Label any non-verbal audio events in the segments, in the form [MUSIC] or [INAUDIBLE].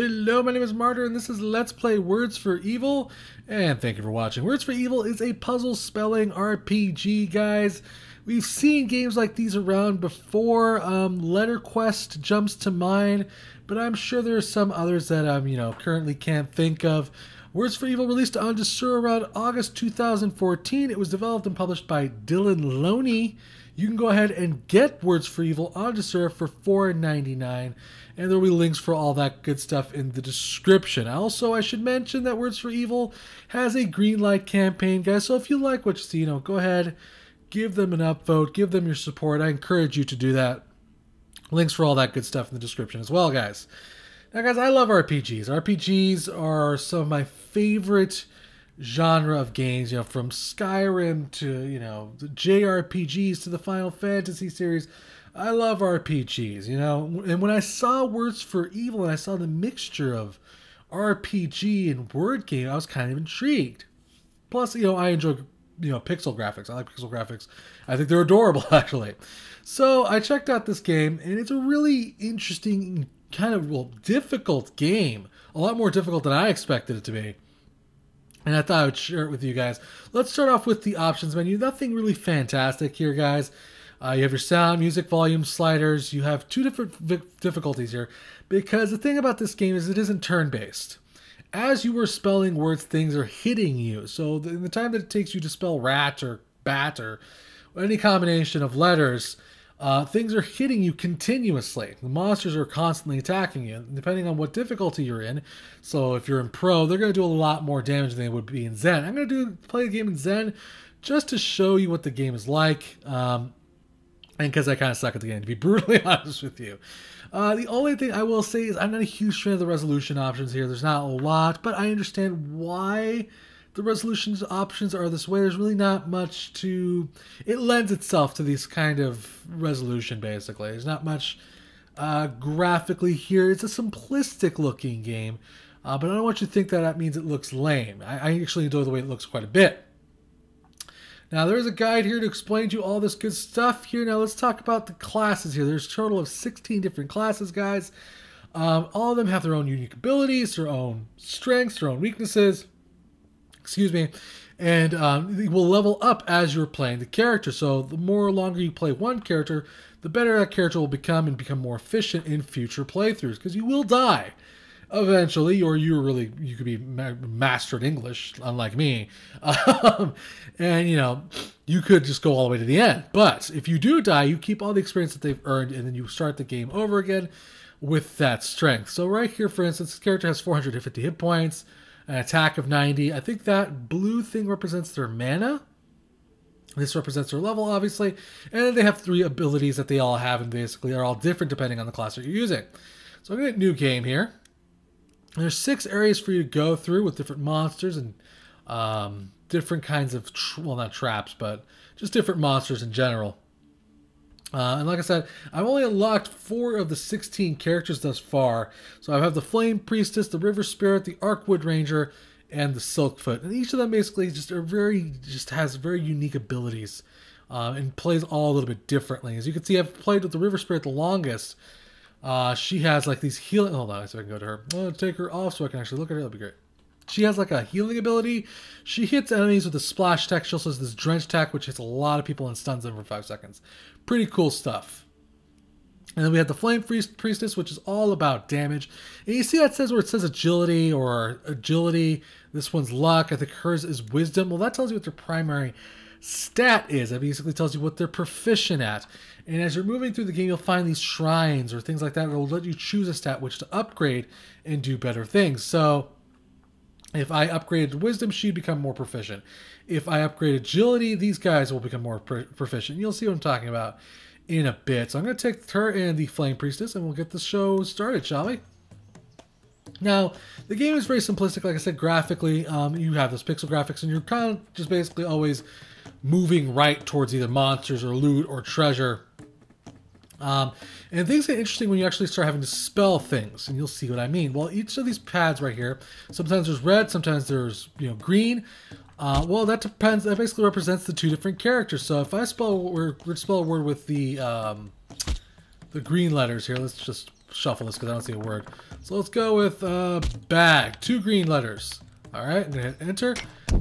Hello, my name is Martyr, and this is Let's Play Words for Evil, and thank you for watching. Words for Evil is a puzzle spelling RPG, guys. We've seen games like these around before. Um, Letter Quest jumps to mind, but I'm sure there are some others that I'm, you know, currently can't think of. Words for Evil released on Desura around August 2014. It was developed and published by Dylan Loney. You can go ahead and get Words for Evil on Desura for $4.99 and there will be links for all that good stuff in the description. Also, I should mention that Words for Evil has a green light campaign, guys. So if you like what you see, you know, go ahead, give them an upvote, give them your support. I encourage you to do that. Links for all that good stuff in the description as well, guys. Now, guys, I love RPGs. RPGs are some of my favorite genre of games, you know, from Skyrim to, you know, the JRPGs to the Final Fantasy series. I love RPGs, you know, and when I saw Words for Evil and I saw the mixture of RPG and word game, I was kind of intrigued. Plus, you know, I enjoy, you know, pixel graphics. I like pixel graphics. I think they're adorable, [LAUGHS] actually. So I checked out this game, and it's a really interesting, kind of well, difficult game. A lot more difficult than I expected it to be. And I thought I would share it with you guys. Let's start off with the options menu. Nothing really fantastic here, guys. Uh, you have your sound, music volume sliders. You have two different difficulties here because the thing about this game is it isn't turn based. As you are spelling words, things are hitting you. So the, in the time that it takes you to spell rat or bat or any combination of letters, uh, things are hitting you continuously. The monsters are constantly attacking you, depending on what difficulty you're in. So if you're in pro, they're going to do a lot more damage than they would be in Zen. I'm going to do play the game in Zen just to show you what the game is like. Um, and because I kind of suck at the game, to be [LAUGHS] brutally honest with you. Uh, the only thing I will say is I'm not a huge fan of the resolution options here. There's not a lot, but I understand why the resolution options are this way. There's really not much to. It lends itself to this kind of resolution, basically. There's not much uh, graphically here. It's a simplistic looking game, uh, but I don't want you to think that that means it looks lame. I, I actually enjoy the way it looks quite a bit. Now, there's a guide here to explain to you all this good stuff here. Now, let's talk about the classes here. There's a total of 16 different classes, guys. Um, all of them have their own unique abilities, their own strengths, their own weaknesses. Excuse me. And um, they will level up as you're playing the character. So, the more longer you play one character, the better that character will become and become more efficient in future playthroughs because you will die eventually, or you really you could be ma- mastered English, unlike me, [LAUGHS] um, and you know you could just go all the way to the end. But if you do die, you keep all the experience that they've earned, and then you start the game over again with that strength. So right here, for instance, this character has 450 hit points, an attack of 90. I think that blue thing represents their mana. This represents their level, obviously, and they have three abilities that they all have, and basically are all different depending on the class that you're using. So I'm going to new game here. There's six areas for you to go through with different monsters and um, different kinds of, tra- well, not traps, but just different monsters in general. Uh, and like I said, I've only unlocked four of the 16 characters thus far. So I have the Flame Priestess, the River Spirit, the Arkwood Ranger, and the Silkfoot. And each of them basically just are very, just has very unique abilities. Uh, and plays all a little bit differently. As you can see, I've played with the River Spirit the longest, uh, she has like these healing. Hold on, so I can go to her. I'll take her off so I can actually look at her. That'd be great. She has like a healing ability. She hits enemies with a splash attack. She also has this drench attack, which hits a lot of people and stuns them for five seconds. Pretty cool stuff. And then we have the Flame Priestess, which is all about damage. And you see that says where it says agility or agility. This one's luck. I think hers is wisdom. Well, that tells you what their primary stat is. It basically tells you what they're proficient at. And as you're moving through the game, you'll find these shrines or things like that that will let you choose a stat which to upgrade and do better things. So if I upgraded wisdom, she'd become more proficient. If I upgrade agility, these guys will become more proficient. You'll see what I'm talking about in a bit. So I'm going to take her and the Flame Priestess and we'll get the show started, shall we? Now, the game is very simplistic. Like I said, graphically, um, you have those pixel graphics, and you're kind of just basically always moving right towards either monsters or loot or treasure. Um, and things get interesting when you actually start having to spell things, and you'll see what I mean. Well, each of these pads right here, sometimes there's red, sometimes there's you know green. Uh, well, that depends. That basically represents the two different characters. So if I spell word, spell a word with the um, the green letters here, let's just shuffle this because I don't see a word. So let's go with uh, bag. Two green letters. All right, I'm gonna hit enter.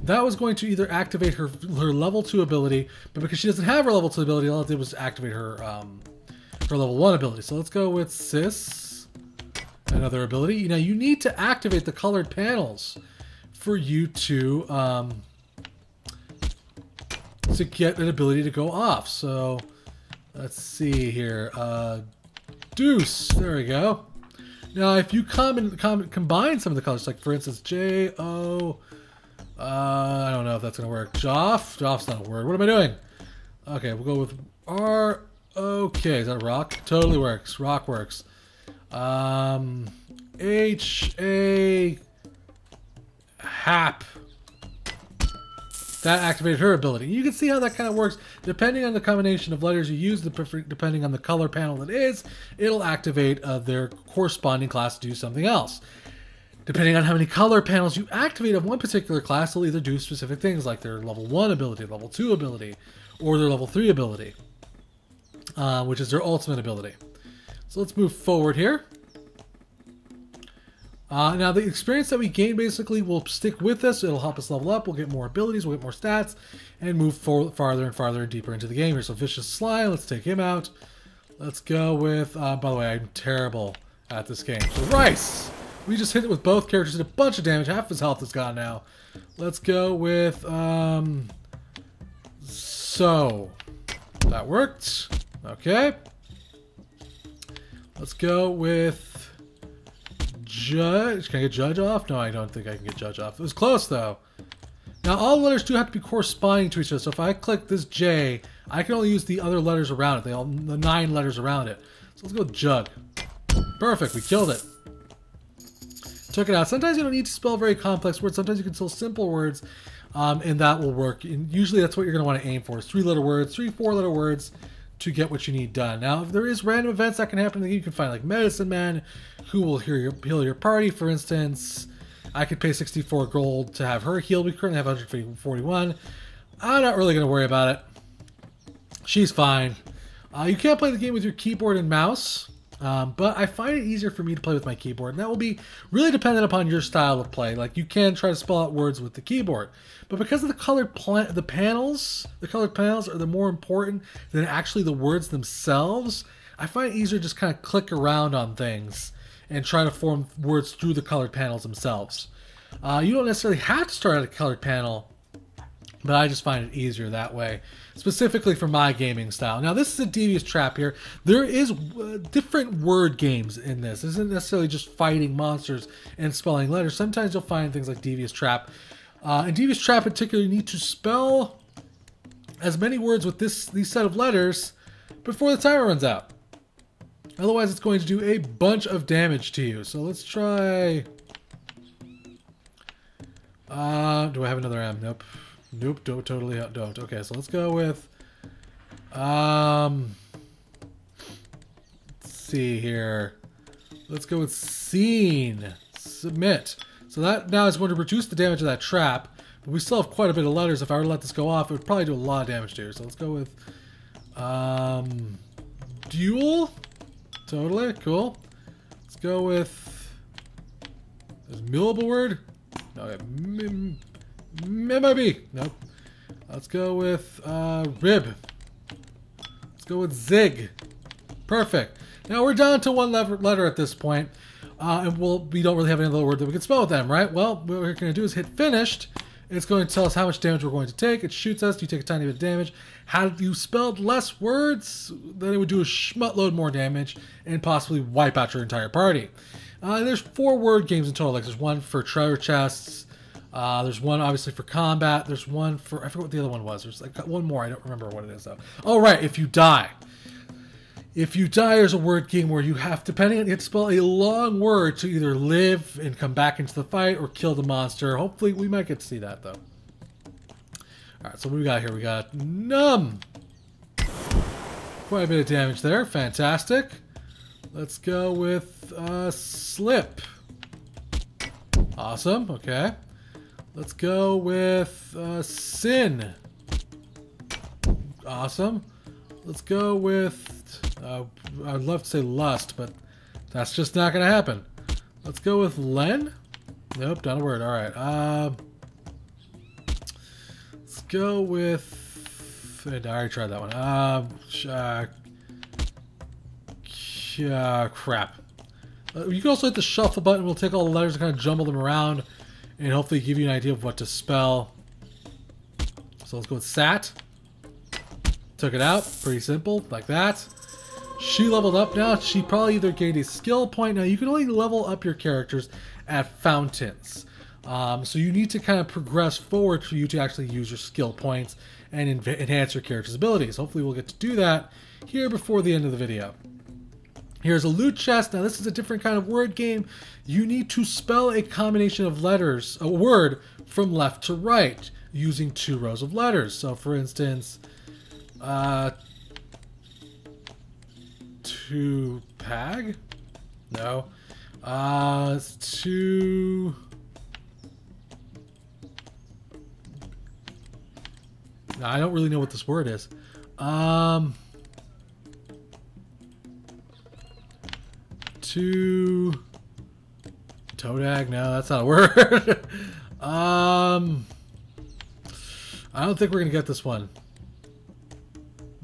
That was going to either activate her her level two ability, but because she doesn't have her level two ability, all it did was activate her um, her level one ability. So let's go with sis, another ability. Now you need to activate the colored panels for you to um, to get an ability to go off. So let's see here. Uh, Deuce. There we go. Now, if you come and com combine some of the colors, like for instance, J O, uh, I don't know if that's gonna work. Joff. Joff's not a word. What am I doing? Okay, we'll go with R. Okay, is that rock? Totally works. Rock works. Um, H A. Hap that activated her ability. You can see how that kind of works. Depending on the combination of letters you use, depending on the color panel it is, it'll activate uh, their corresponding class to do something else. Depending on how many color panels you activate of one particular class, they'll either do specific things like their level 1 ability, level 2 ability, or their level 3 ability, uh, which is their ultimate ability. So let's move forward here. Uh, now, the experience that we gain basically will stick with us. It'll help us level up. We'll get more abilities. We'll get more stats and move for, farther and farther and deeper into the game here. So, Vicious Slime, let's take him out. Let's go with, uh, by the way, I'm terrible at this game. So, Rice! We just hit it with both characters, did a bunch of damage. Half his health is gone now. Let's go with, um, so, that worked. Okay. Let's go with Judge. Can I get Judge off? No, I don't think I can get Judge off. It was close, though. Now, all letters do have to be corresponding to each other. So if I click this J, I can only use the other letters around it. They all the nine letters around it. So let's go Jug. Perfect. We killed it. Took it out. Sometimes you don't need to spell very complex words. Sometimes you can spell simple words, um, and that will work. And usually that's what you're going to want to aim for. Three-letter words, three, four-letter words to get what you need done. Now, if there is random events that can happen, you can find like Medicine Man, who will heal your, heal your party, for instance. I could pay 64 gold to have her heal. We currently have 141. I'm not really going to worry about it. She's fine. Uh, you can't play the game with your keyboard and mouse. Um, but I find it easier for me to play with my keyboard, and that will be really dependent upon your style of play. Like you can try to spell out words with the keyboard, but because of the colored the panels, the colored panels are the more important than actually the words themselves. I find it easier to just kind of click around on things and try to form words through the colored panels themselves. Uh, you don't necessarily have to start at a colored panel but I just find it easier that way, specifically for my gaming style. Now, this is a devious trap here. There is uh, different word games in this. This isn't necessarily just fighting monsters and spelling letters. Sometimes you'll find things like devious trap. Uh, and devious trap, in particular, you need to spell as many words with this these set of letters before the timer runs out. Otherwise, it's going to do a bunch of damage to you. So let's try. Uh, do I have another M? Nope. Nope, don't totally don't. Okay, so let's go with um let's see here. Let's go with scene. Submit. So that now is going to reduce the damage of that trap, but we still have quite a bit of letters. If I were to let this go off, it would probably do a lot of damage to her. So let's go with um duel. Totally, cool. Let's go with is millable word? No, okay. MIB. Nope. Let's go with uh, rib. Let's go with zig. Perfect. Now we're down to one letter at this point, uh, and we'll, we don't really have any other word that we can spell with them, right? Well, what we're going to do is hit finished. It's going to tell us how much damage we're going to take. It shoots us. You take a tiny bit of damage. Had you spelled less words, then it would do a schmutload more damage and possibly wipe out your entire party. Uh, there's four word games in total. Like there's one for treasure chests, uh, there's one obviously for combat. There's one for I forget what the other one was. There's like one more. I don't remember what it is though. Oh right, if you die. If you die, there's a word game where you have, depending on, it, spell a long word to either live and come back into the fight or kill the monster. Hopefully, we might get to see that though. All right, so we got here? We got numb. Quite a bit of damage there. Fantastic. Let's go with uh, slip. Awesome. Okay. Let's go with uh, Sin. Awesome. Let's go with, uh, I'd love to say Lust, but That's just not going to happen. Let's go with Len. Nope, not a word. All right. Uh, let's go with. I already tried that one. Uh, uh, uh, crap. Uh, you can also hit the shuffle button. We'll take all the letters and kind of jumble them around and hopefully give you an idea of what to spell. So let's go with Sat. Took it out. Pretty simple, like that. She leveled up now. She probably either gained a skill point. Now, you can only level up your characters at fountains. Um, so you need to kind of progress forward for you to actually use your skill points and enhance your character's abilities. Hopefully we'll get to do that here before the end of the video. Here's a loot chest. Now this is a different kind of word game. You need to spell a combination of letters, a word, from left to right using two rows of letters. So for instance, uh, to pag? No. Uh, to... I don't really know what this word is. Um... To... Todag? No, that's not a word. [LAUGHS] um... I don't think we're going to get this one.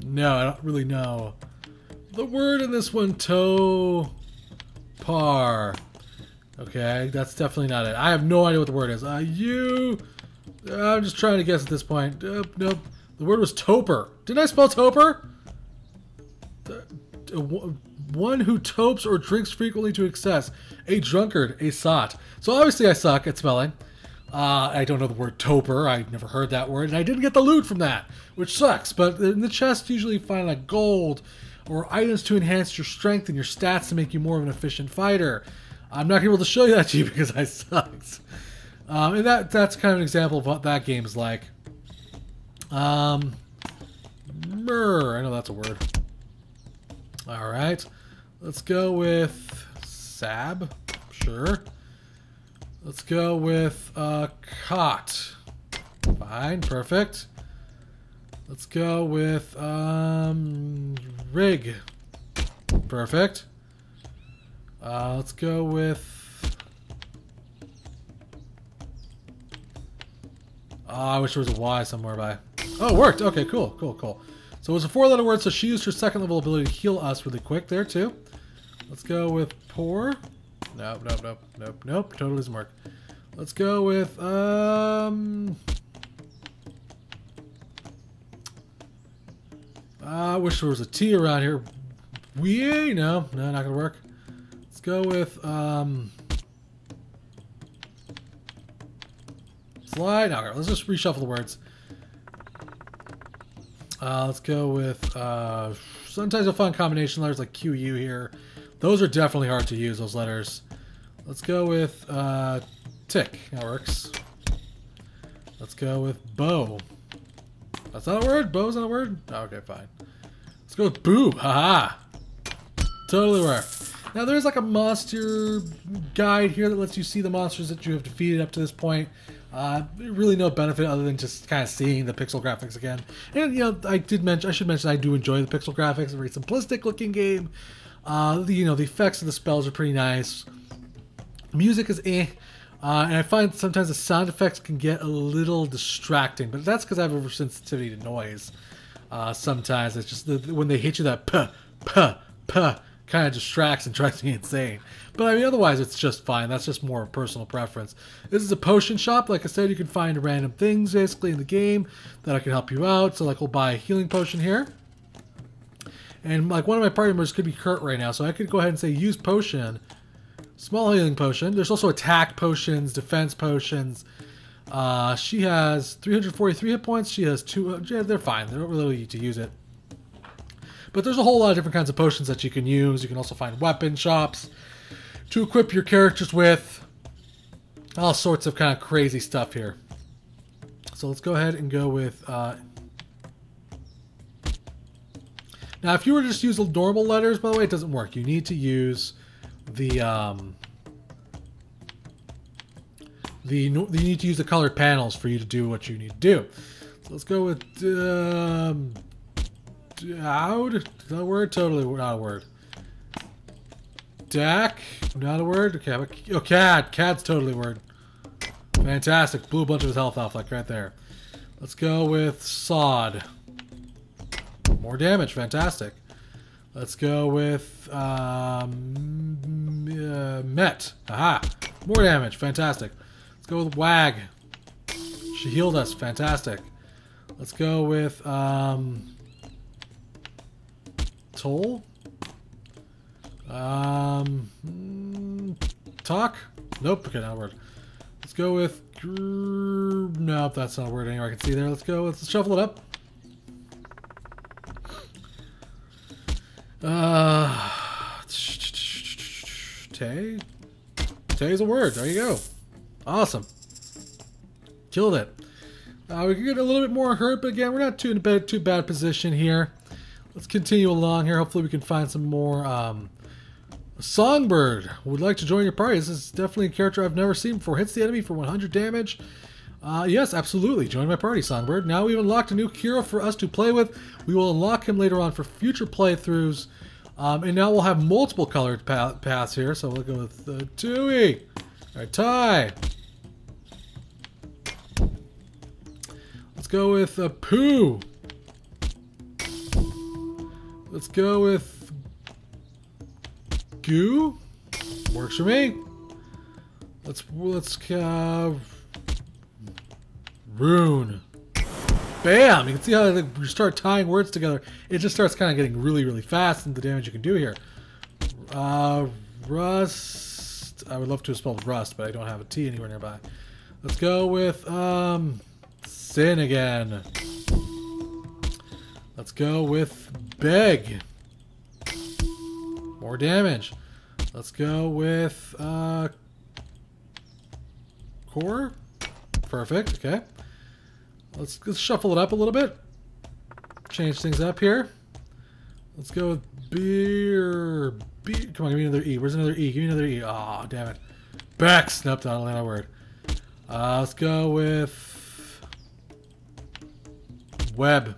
No, I don't really know. The word in this one, toe par. Okay, that's definitely not it. I have no idea what the word is. Uh, you... I'm just trying to guess at this point. Nope, nope. The word was toper. Didn't I spell toper? The, uh, one who topes or drinks frequently to excess. A drunkard, a sot. So obviously I suck at spelling. Uh, I don't know the word toper. I've never heard that word, and I didn't get the loot from that, which sucks. But in the chest, usually find like gold or items to enhance your strength and your stats to make you more of an efficient fighter. I'm not gonna be able to show you that to you [LAUGHS] because I sucked. Um, and that that's kind of an example of what that game is like. Um, Myrrh, I know that's a word. All right, let's go with Sab. Sure. Let's go with uh, cot. Fine, perfect. Let's go with um, rig. Perfect. Uh, let's go with... Oh, I wish there was a Y somewhere by. Oh, it worked. Okay, cool, cool, cool. So it was a four-letter word, so she used her second level ability to heal us really quick there, too. Let's go with poor. Nope, nope, nope, nope, nope. Totally doesn't work. Let's go with, um... I wish there was a T around here. We no, no, not gonna work. Let's go with, um... Slide? No, let's just reshuffle the words. Uh, let's go with, uh, sometimes a fun combination letters like QU here. Those are definitely hard to use, those letters. Let's go with uh, tick. That works. Let's go with bow. That's not a word? Bow's not a word? Oh, okay, fine. Let's go with boo. Haha. -Ha. Totally worked. Now there's like a monster guide here that lets you see the monsters that you have defeated up to this point. Uh, really no benefit other than just kind of seeing the pixel graphics again. And you know, I did mention, I should mention, I do enjoy the pixel graphics. A very simplistic looking game. Uh, the, you know, the effects of the spells are pretty nice. Music is eh. Uh, and I find sometimes the sound effects can get a little distracting, but that's because I have oversensitivity to noise. Uh, sometimes it's just the, when they hit you that puh, puh, puh kind of distracts and [LAUGHS] drives me insane. But I mean, otherwise it's just fine. That's just more of personal preference. This is a potion shop. Like I said, you can find random things basically in the game that I can help you out. So like we'll buy a healing potion here. And like one of my party members could be Kurt right now, so I could go ahead and say use potion Small healing potion. There's also attack potions, defense potions. Uh, she has 343 hit points. She has two. Yeah, they're fine. They don't really need to use it. But there's a whole lot of different kinds of potions that you can use. You can also find weapon shops to equip your characters with. All sorts of kind of crazy stuff here. So let's go ahead and go with. Uh... Now, if you were to just use normal letters, by the way, it doesn't work. You need to use the um, the you need to use the colored panels for you to do what you need to do. So let's go with um, Dowd. That a word? Totally not a word. Stack. Not a word? Okay, oh, CAD. CAD's totally a word. Fantastic. Blew a bunch of his health off, like right there. Let's go with Sod. More damage. Fantastic. Let's go with um, uh, Met. Aha. More damage. Fantastic. Let's go with Wag. She healed us. Fantastic. Let's go with um, Toll. Um, mm, talk? Nope. Okay, not a word. Let's go with. Nope, that's not a word anywhere I can see there. Let's go. Let's shuffle it up. Uh, Tay. Tay is a word. There you go. Awesome. Killed it. Uh, we can get a little bit more hurt, but again, we're not too in a bad, too bad position here. Let's continue along here. Hopefully, we can find some more. Um, Songbird would like to join your party. This is definitely a character I've never seen before. Hits the enemy for 100 damage. Uh, yes, absolutely. Join my party, Songbird. Now we've unlocked a new Kira for us to play with. We will unlock him later on for future playthroughs. Um, and now we'll have multiple colored paths here. So we'll go with uh, Tui. All right, Ty. Let's go with uh, Pooh. Let's go with Goo. Works for me. Let's let's uh, Rune. Bam! You can see how you start tying words together. It just starts kind of getting really, really fast and the damage you can do here. Uh, rust. I would love to have spelled rust, but I don't have a T anywhere nearby. Let's go with um, sin again. Let's go with beg. More damage. Let's go with uh, core. Perfect. Okay. Let's, let's shuffle it up a little bit. Change things up here. Let's go with beer. beer. Come on, give me another E. Where's another E? Give me another E. Oh, damn it. Bex. Nope, not a word. Uh, let's go with web.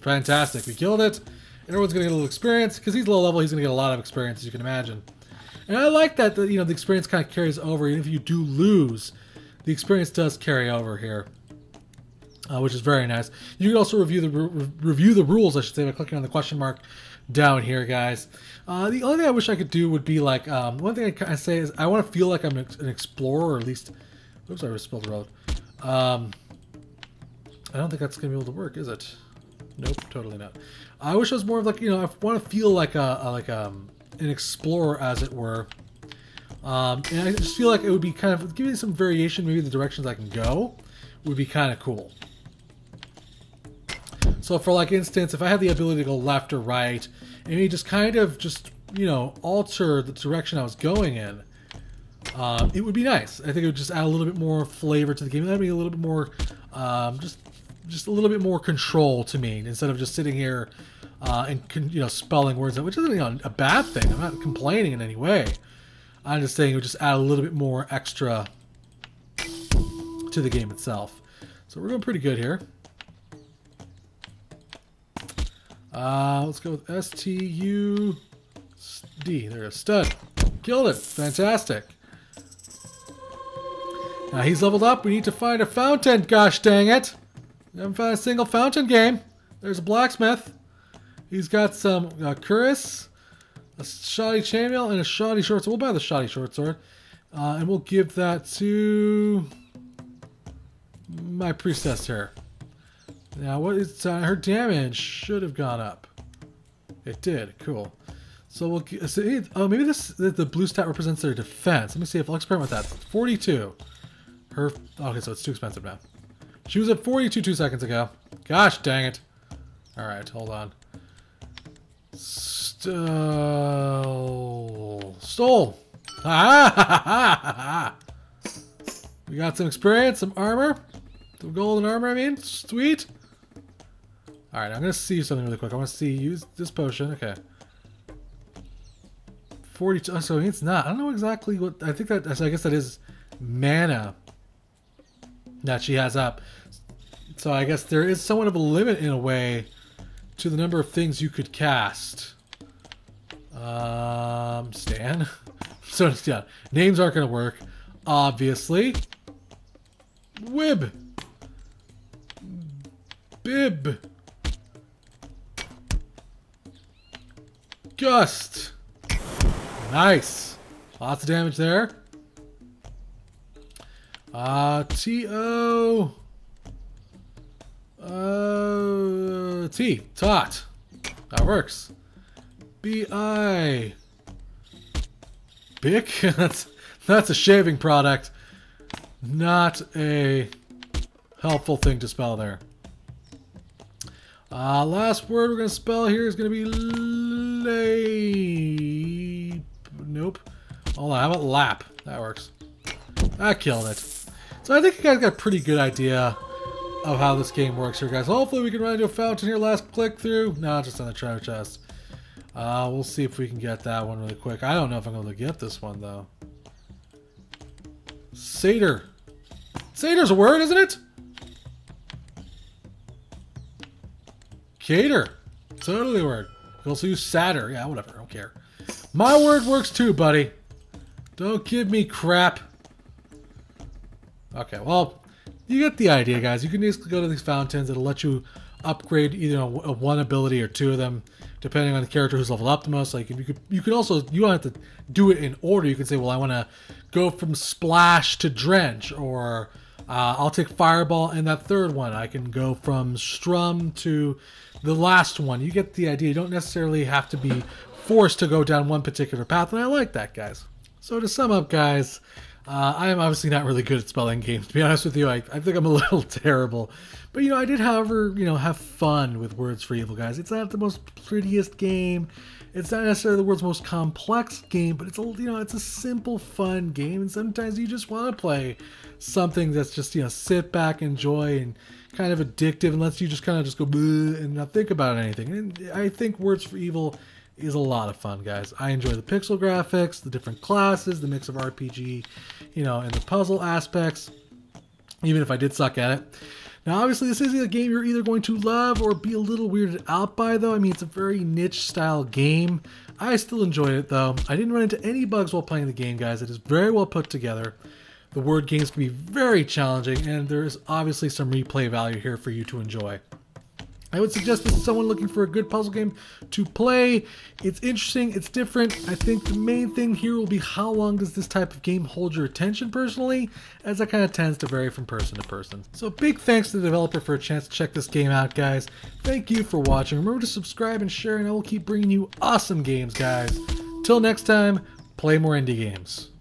Fantastic. We killed it. Everyone's going to get a little experience. Because he's low level, he's going to get a lot of experience, as you can imagine. And I like that, the, you know, the experience kind of carries over. Even if you do lose, the experience does carry over here uh, which is very nice. You can also review the re- review the rules, I should say, by clicking on the question mark down here, guys. Uh, the only thing I wish I could do would be like um, one thing I, I say is I want to feel like I'm an explorer, or at least. Oops, I spelled road. Um, I don't think that's gonna be able to work, is it? Nope, totally not. I wish I was more of like you know I want to feel like a, a like um an explorer as it were. Um, and I just feel like it would be kind of give me some variation, maybe the directions I can go would be kind of cool. So for like instance, if I had the ability to go left or right, and you just kind of just, you know, alter the direction I was going in, um, it would be nice. I think it would just add a little bit more flavor to the game. That'd be a little bit more, um, just just a little bit more control to me instead of just sitting here uh, and you know spelling words out, which isn't you know, a bad thing. I'm not complaining in any way. I'm just saying it would just add a little bit more extra to the game itself. So we're doing pretty good here. Uh, let's go with S-T-U-D. There, a stud. Killed it. Fantastic. Now he's leveled up. We need to find a fountain. Gosh dang it. We haven't found a single fountain game. There's a blacksmith. He's got some uh, a shoddy chainmail, and a shoddy short sword. We'll buy the shoddy short sword. Uh, and we'll give that to my priestess here. Now, what is uh, her damage? Should have gone up. It did. Cool. So we'll. So, oh, maybe this the blue stat represents their defense. Let me see if I'll experiment with that. Forty-two. Her. Okay, so it's too expensive now. She was at forty-two two seconds ago. Gosh dang it! All right, hold on. Stole. Stole. [LAUGHS] Ah! we got some experience, some armor, some golden armor. I mean, sweet. All right, I'm gonna see something really quick. I want to see use this potion. Okay. 42. So it's not. I don't know exactly what. I think that. So I guess that is mana that she has up. So I guess there is somewhat of a limit in a way to the number of things you could cast. Um, Stan. [LAUGHS] so yeah, names aren't gonna work, obviously. Wib. Bib. Gust. Nice. Lots of damage there. Uh, T-O... Uh, T. Tot. That works. B-I... Bic? [LAUGHS] that's, that's a shaving product. Not a helpful thing to spell there. Uh, last word we're going to spell here is going to be Nope. Hold on, how about lap? That works. I killed it. So I think you guys got a pretty good idea of how this game works here, guys. Hopefully we can run into a fountain here last click through. No, just on the treasure chest. Uh, we'll see if we can get that one really quick. I don't know if I'm going to get this one, though. Satyr. Satyr's a word, isn't it? Cater. Totally a word. You also use Satyr. Yeah, whatever. I don't care. My word works too, buddy. Don't give me crap. Okay, well, you get the idea, guys. You can just go to these fountains. It'll let you upgrade either one ability or two of them, depending on the character who's leveled up the most. Like you could, you could also you don't have to do it in order. You can say, well, I want to go from splash to drench, or uh, I'll take fireball and that third one. I can go from strum to the last one. You get the idea. You don't necessarily have to be forced to go down one particular path, and I like that, guys. So to sum up, guys, uh, I am obviously not really good at spelling games. To be honest with you, I, I think I'm a [LAUGHS] little terrible. But you know, I did, however, you know, have fun with Words for Evil, guys. It's not the most prettiest game. It's not necessarily the world's most complex game, but it's a you know it's a simple, fun game, and sometimes you just want to play something that's just you know sit back, enjoy, and kind of addictive, and lets you just kind of just go and not think about anything. And I think Words for Evil is a lot of fun, guys. I enjoy the pixel graphics, the different classes, the mix of RPG, you know, and the puzzle aspects. Even if I did suck at it. Now, obviously, this isn't a game you're either going to love or be a little weirded out by, though. I mean, it's a very niche style game. I still enjoyed it, though. I didn't run into any bugs while playing the game, guys. It is very well put together. The word games can be very challenging, and there is obviously some replay value here for you to enjoy. I would suggest this to someone looking for a good puzzle game to play. It's interesting, it's different. I think the main thing here will be how long does this type of game hold your attention personally, as that kind of tends to vary from person to person. So big thanks to the developer for a chance to check this game out, guys. Thank you for watching. Remember to subscribe and share, and I will keep bringing you awesome games, guys. Till next time, play more indie games.